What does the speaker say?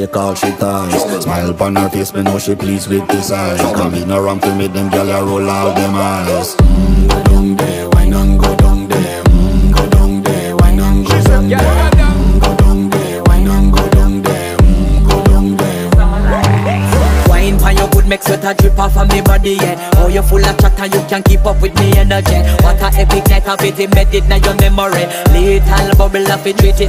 Take all she ties Smile upon her face, me know she pleased with this eyes Come in around to meet them, girl, I roll all them eyes. Mm, Go down there, wine and go down there. Mm, Go down there, wine and go down there. Mm, Go down there, wine and go down there. Mm, Go down there. Wine pan your good make sweat a drip off of me body, yeah. Oh, you full of chatter, you can't keep up with me energy. What a epic night of it, embedded now your memory. Little bubble of it, treat it